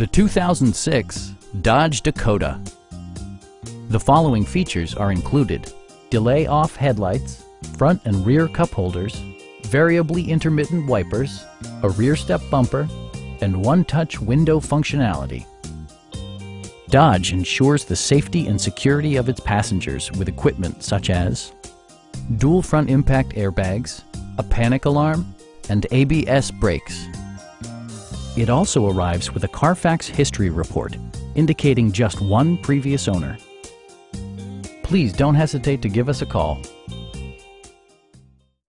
The 2006 Dodge Dakota. The following features are included. Delay off headlights, front and rear cup holders, variably intermittent wipers, a rear step bumper, and one-touch window functionality. Dodge ensures the safety and security of its passengers with equipment such as dual front impact airbags, a panic alarm, and ABS brakes. It also arrives with a Carfax history report indicating just one previous owner. Please don't hesitate to give us a call